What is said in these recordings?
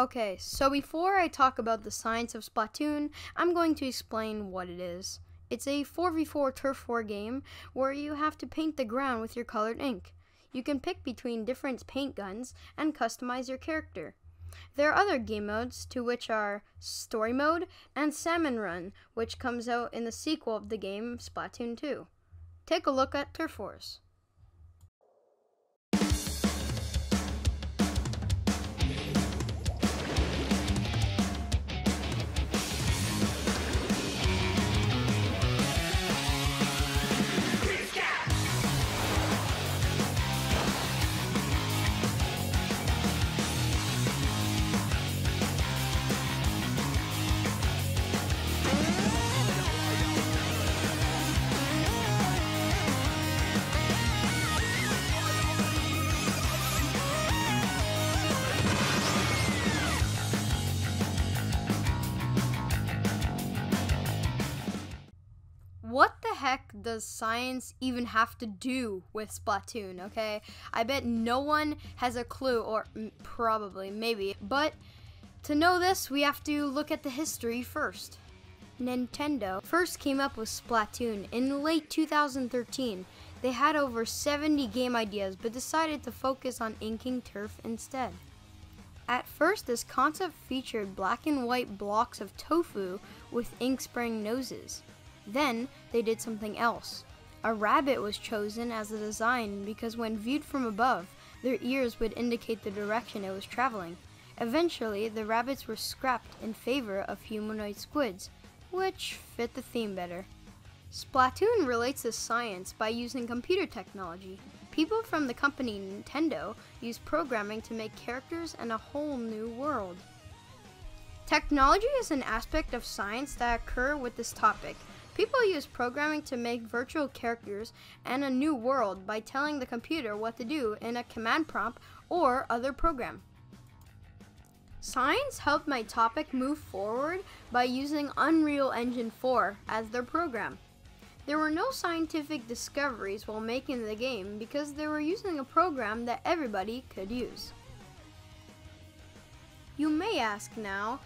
Okay, so before I talk about the science of Splatoon, I'm going to explain what it is. It's a 4v4 turf war game where you have to paint the ground with your colored ink. You can pick between different paint guns and customize your character. There are other game modes, to which are Story Mode and Salmon Run, which comes out in the sequel of the game Splatoon 2. Take a look at Turf Wars. Heck does science even have to do with Splatoon, okay? I bet no one has a clue, or probably, maybe. But to know this, we have to look at the history first. Nintendo first came up with Splatoon in late 2013. They had over 70 game ideas, but decided to focus on inking turf instead. At first, this concept featured black and white blocks of tofu with ink spraying noses. Then they did something else. A rabbit was chosen as the design because when viewed from above, their ears would indicate the direction it was traveling. Eventually, the rabbits were scrapped in favor of humanoid squids, which fit the theme better. Splatoon relates to science by using computer technology. People from the company Nintendo use programming to make characters and a whole new world. Technology is an aspect of science that occur with this topic. People use programming to make virtual characters and a new world by telling the computer what to do in a command prompt or other program. Science helped my topic move forward by using Unreal Engine 4 as their program. There were no scientific discoveries while making the game because they were using a program that everybody could use. You may ask now,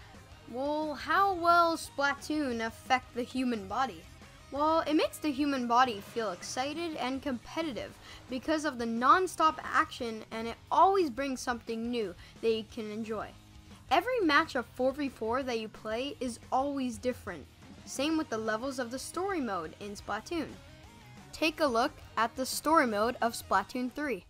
well, how will Splatoon affect the human body? Well, it makes the human body feel excited and competitive because of the non-stop action and it always brings something new that you can enjoy. Every match of 4v4 that you play is always different. Same with the levels of the story mode in Splatoon. Take a look at the story mode of Splatoon 3.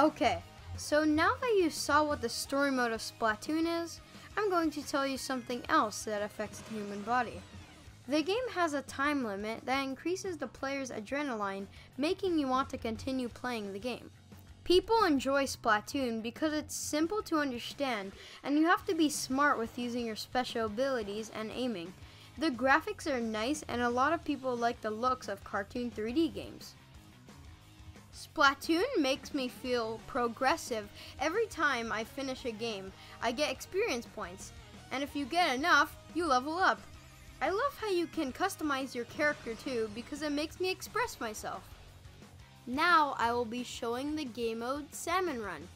Okay, so now that you saw what the story mode of Splatoon is, I'm going to tell you something else that affects the human body. The game has a time limit that increases the player's adrenaline, making you want to continue playing the game. People enjoy Splatoon because it's simple to understand and you have to be smart with using your special abilities and aiming. The graphics are nice and a lot of people like the looks of cartoon 3D games. Splatoon makes me feel progressive. Every time I finish a game, I get experience points. And if you get enough, you level up. I love how you can customize your character too because it makes me express myself. Now I will be showing the game mode Salmon Run.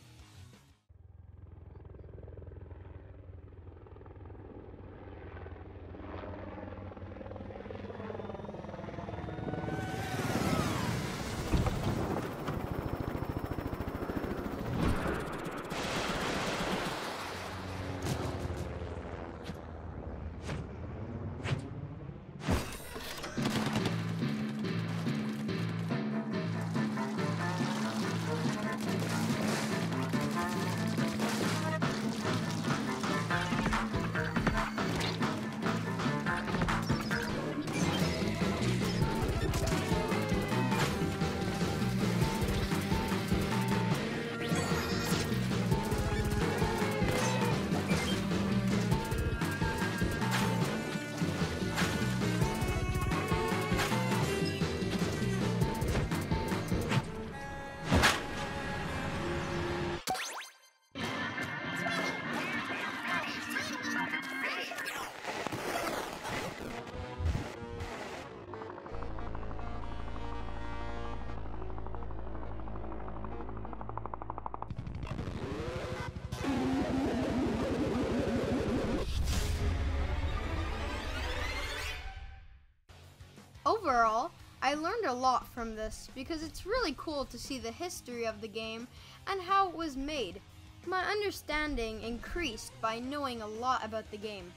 Overall, I learned a lot from this because it's really cool to see the history of the game and how it was made. My understanding increased by knowing a lot about the game.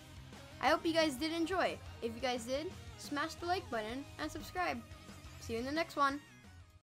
I hope you guys did enjoy. If you guys did, smash the like button and subscribe. See you in the next one.